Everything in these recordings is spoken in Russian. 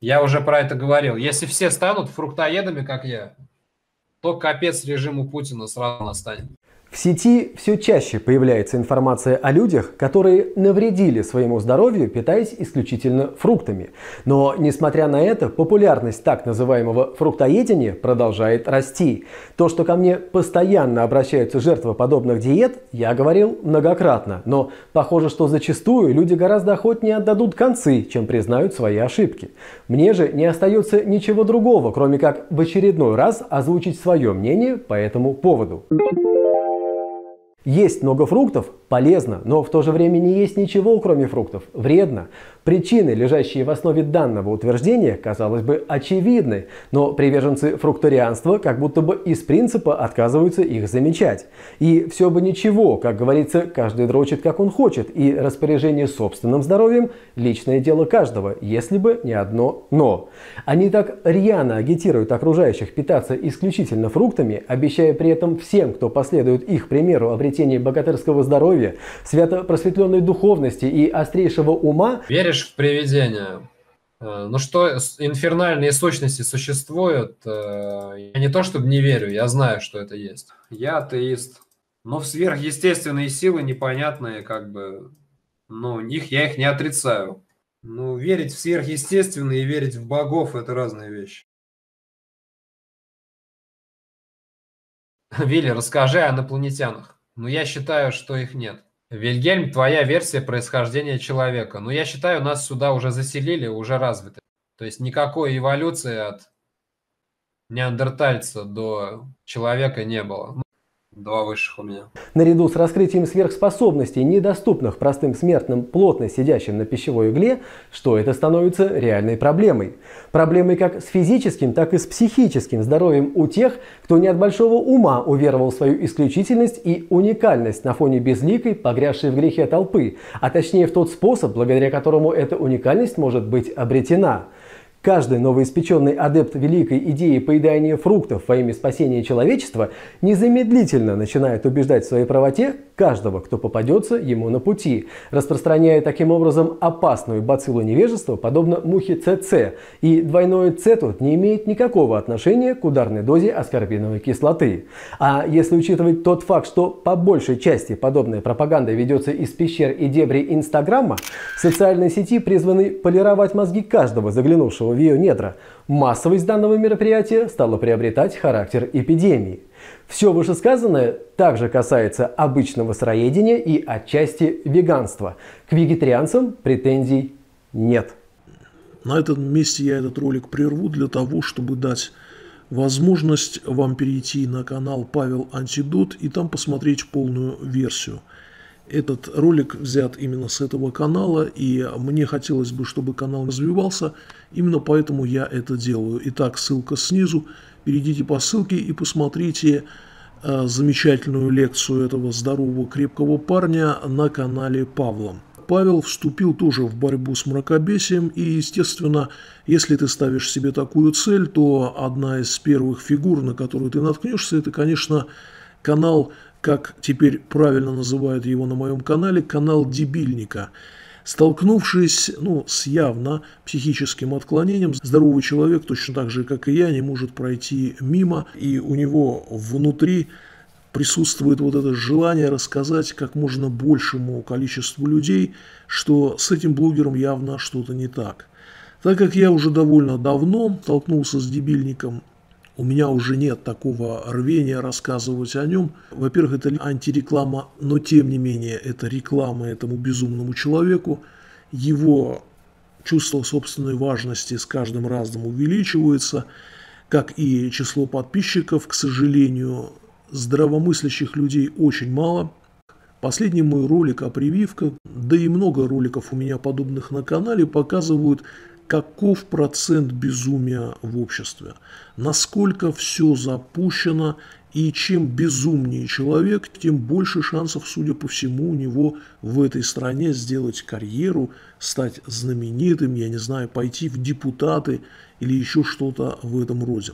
Я уже про это говорил. Если все станут фруктоедами, как я, то капец режиму Путина сразу настанет. В сети все чаще появляется информация о людях, которые навредили своему здоровью, питаясь исключительно фруктами. Но, несмотря на это, популярность так называемого фруктоедения продолжает расти. То, что ко мне постоянно обращаются жертвы подобных диет, я говорил многократно. Но похоже, что зачастую люди гораздо охотнее отдадут концы, чем признают свои ошибки. Мне же не остается ничего другого, кроме как в очередной раз озвучить свое мнение по этому поводу. Есть много фруктов полезно, но в то же время не есть ничего, кроме фруктов, вредно. Причины, лежащие в основе данного утверждения, казалось бы, очевидны, но приверженцы фрукторианства как будто бы из принципа отказываются их замечать. И все бы ничего, как говорится, каждый дрочит как он хочет, и распоряжение собственным здоровьем – личное дело каждого, если бы не одно «но». Они так рьяно агитируют окружающих питаться исключительно фруктами, обещая при этом всем, кто последует их примеру обретения богатырского здоровья, здоровья, свято-просветленной духовности и острейшего ума. Веришь в привидения? Э, ну что, инфернальные сущности существуют. Э, я не то чтобы не верю, я знаю, что это есть. Я атеист. Но в сверхъестественные силы непонятные, как бы, ну, них я их не отрицаю. Ну, верить в сверхъестественное и верить в богов – это разные вещи. Вилли, расскажи о инопланетянах. Ну, я считаю, что их нет. Вильгельм, твоя версия происхождения человека. Ну, я считаю, нас сюда уже заселили, уже развиты. То есть никакой эволюции от неандертальца до человека не было. Два высших у меня. Наряду с раскрытием сверхспособностей, недоступных простым смертным, плотно сидящим на пищевой игле, что это становится реальной проблемой. Проблемой как с физическим, так и с психическим здоровьем у тех, кто не от большого ума уверовал в свою исключительность и уникальность на фоне безликой, погрязшей в грехе толпы, а точнее в тот способ, благодаря которому эта уникальность может быть обретена – Каждый новоиспеченный адепт великой идеи поедания фруктов во имя спасения человечества незамедлительно начинает убеждать в своей правоте каждого, кто попадется ему на пути, распространяя таким образом опасную бациллу невежества, подобно мухе ЦЦ, и двойное С тут не имеет никакого отношения к ударной дозе аскорбиновой кислоты. А если учитывать тот факт, что по большей части подобная пропаганда ведется из пещер и дебри Инстаграма, социальные сети призваны полировать мозги каждого заглянувшего в ее недра, массовость данного мероприятия стала приобретать характер эпидемии. Все вышесказанное также касается обычного сыроедения и отчасти веганства. К вегетарианцам претензий нет. На этом месте я этот ролик прерву для того, чтобы дать возможность вам перейти на канал Павел Антидот и там посмотреть полную версию. Этот ролик взят именно с этого канала, и мне хотелось бы, чтобы канал развивался, именно поэтому я это делаю. Итак, ссылка снизу, перейдите по ссылке и посмотрите э, замечательную лекцию этого здорового крепкого парня на канале Павла. Павел вступил тоже в борьбу с мракобесием, и, естественно, если ты ставишь себе такую цель, то одна из первых фигур, на которую ты наткнешься, это, конечно, канал как теперь правильно называют его на моем канале, канал дебильника. Столкнувшись ну, с явно психическим отклонением, здоровый человек, точно так же, как и я, не может пройти мимо, и у него внутри присутствует вот это желание рассказать как можно большему количеству людей, что с этим блогером явно что-то не так. Так как я уже довольно давно столкнулся с дебильником у меня уже нет такого рвения рассказывать о нем. Во-первых, это антиреклама, но тем не менее это реклама этому безумному человеку. Его чувство собственной важности с каждым разом увеличивается, как и число подписчиков, к сожалению, здравомыслящих людей очень мало. Последний мой ролик о прививках, да и много роликов у меня подобных на канале, показывают каков процент безумия в обществе, насколько все запущено, и чем безумнее человек, тем больше шансов, судя по всему, у него в этой стране сделать карьеру, стать знаменитым, я не знаю, пойти в депутаты или еще что-то в этом роде.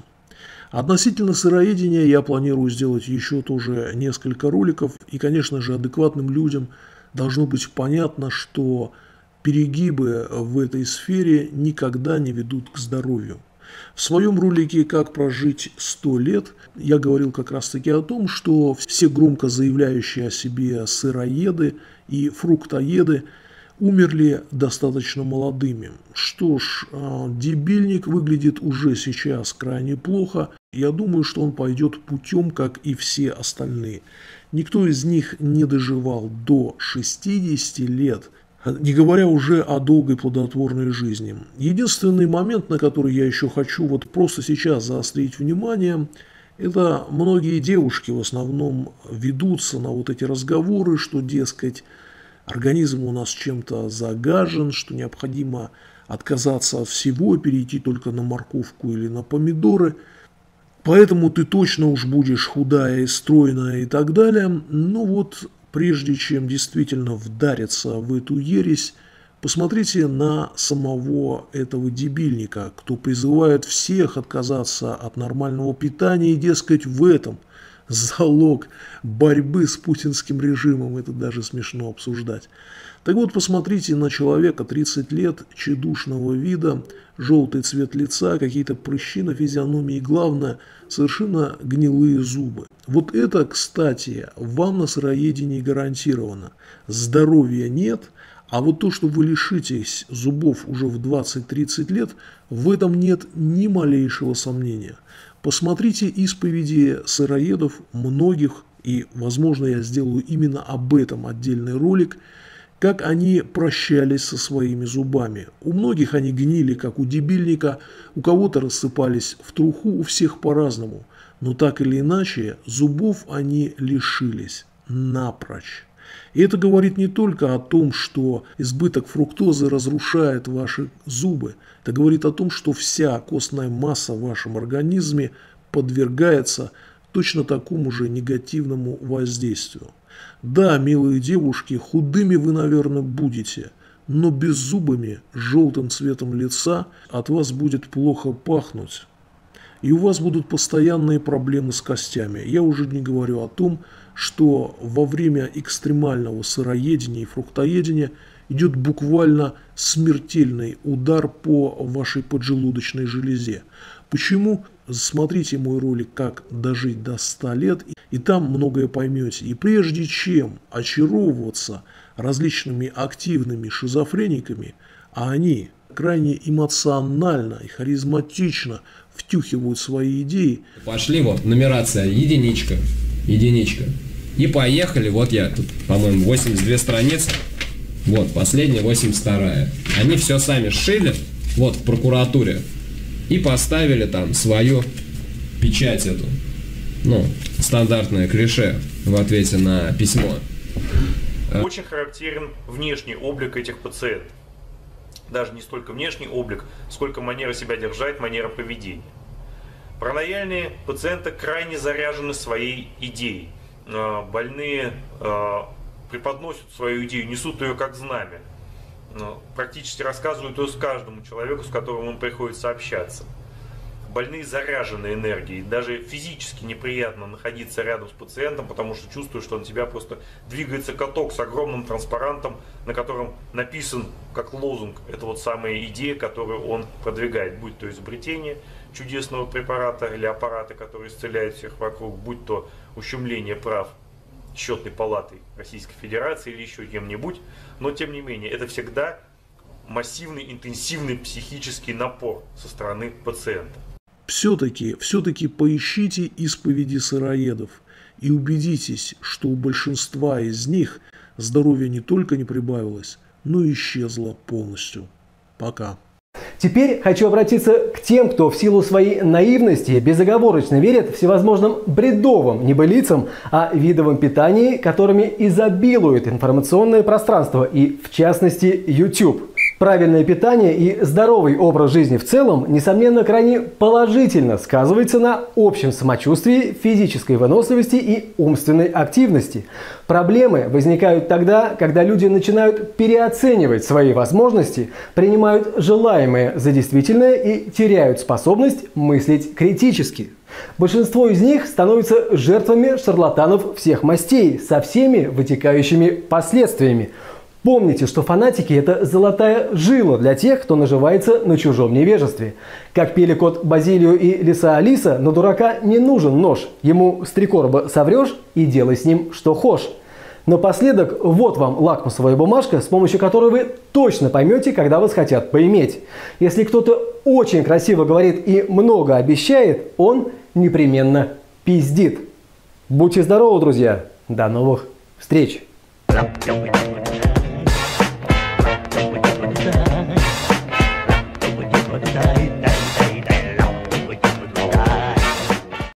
Относительно сыроедения я планирую сделать еще тоже несколько роликов. И, конечно же, адекватным людям должно быть понятно, что перегибы в этой сфере никогда не ведут к здоровью. В своем ролике «Как прожить 100 лет» я говорил как раз-таки о том, что все громко заявляющие о себе сыроеды и фруктоеды умерли достаточно молодыми. Что ж, а, дебильник выглядит уже сейчас крайне плохо. Я думаю, что он пойдет путем, как и все остальные. Никто из них не доживал до 60 лет – не говоря уже о долгой плодотворной жизни. Единственный момент, на который я еще хочу вот просто сейчас заострить внимание, это многие девушки в основном ведутся на вот эти разговоры, что, дескать, организм у нас чем-то загажен, что необходимо отказаться от всего, перейти только на морковку или на помидоры. Поэтому ты точно уж будешь худая и стройная и так далее. Ну вот прежде чем действительно вдариться в эту ересь, посмотрите на самого этого дебильника, кто призывает всех отказаться от нормального питания и, дескать, в этом залог борьбы с путинским режимом. Это даже смешно обсуждать. Так вот, посмотрите на человека 30 лет, чедушного вида, желтый цвет лица, какие-то прыщи на физиономии и, главное, совершенно гнилые зубы. Вот это, кстати, вам на сыроедении гарантировано. Здоровья нет, а вот то, что вы лишитесь зубов уже в 20-30 лет, в этом нет ни малейшего сомнения. Посмотрите исповеди сыроедов многих, и, возможно, я сделаю именно об этом отдельный ролик – как они прощались со своими зубами. У многих они гнили, как у дебильника, у кого-то рассыпались в труху, у всех по-разному. Но так или иначе, зубов они лишились напрочь. И это говорит не только о том, что избыток фруктозы разрушает ваши зубы. Это говорит о том, что вся костная масса в вашем организме подвергается точно такому же негативному воздействию. Да, милые девушки, худыми вы, наверное, будете, но беззубыми, желтым цветом лица от вас будет плохо пахнуть. И у вас будут постоянные проблемы с костями. Я уже не говорю о том, что во время экстремального сыроедения и фруктоедения идет буквально смертельный удар по вашей поджелудочной железе. Почему? Смотрите мой ролик «Как дожить до 100 лет» и там многое поймете. И прежде чем очаровываться различными активными шизофрениками, а они крайне эмоционально и харизматично втюхивают свои идеи. Пошли вот, нумерация, единичка, единичка. И поехали, вот я тут, по-моему, 82 страницы. Вот, последняя 82 Они все сами сшили, вот, в прокуратуре. И поставили там свою печать эту ну, стандартное клише в ответе на письмо. Очень характерен внешний облик этих пациентов. Даже не столько внешний облик, сколько манера себя держать, манера поведения. Паранояльные пациенты крайне заряжены своей идеей. А, больные а, преподносят свою идею, несут ее как знамя. Практически рассказывают ее с каждому человеку, с которым им приходится общаться больные заряжены энергией. Даже физически неприятно находиться рядом с пациентом, потому что чувствуешь, что на тебя просто двигается каток с огромным транспарантом, на котором написан как лозунг. Это вот самая идея, которую он продвигает, будь то изобретение чудесного препарата или аппарата, который исцеляет всех вокруг, будь то ущемление прав счетной палатой Российской Федерации или еще кем-нибудь. Но тем не менее, это всегда массивный, интенсивный психический напор со стороны пациента все-таки, все-таки поищите исповеди сыроедов и убедитесь, что у большинства из них здоровье не только не прибавилось, но и исчезло полностью. Пока. Теперь хочу обратиться к тем, кто в силу своей наивности безоговорочно верит всевозможным бредовым небылицам о видовом питании, которыми изобилует информационное пространство и, в частности, YouTube. Правильное питание и здоровый образ жизни в целом, несомненно, крайне положительно сказывается на общем самочувствии, физической выносливости и умственной активности. Проблемы возникают тогда, когда люди начинают переоценивать свои возможности, принимают желаемое за действительное и теряют способность мыслить критически. Большинство из них становятся жертвами шарлатанов всех мастей со всеми вытекающими последствиями – Помните, что фанатики – это золотая жила для тех, кто наживается на чужом невежестве. Как пели кот Базилию и Лиса Алиса, на дурака не нужен нож. Ему с три короба соврешь и делай с ним что хошь. Напоследок, вот вам лакмусовая бумажка, с помощью которой вы точно поймете, когда вас хотят поиметь. Если кто-то очень красиво говорит и много обещает, он непременно пиздит. Будьте здоровы, друзья! До новых встреч! Yep.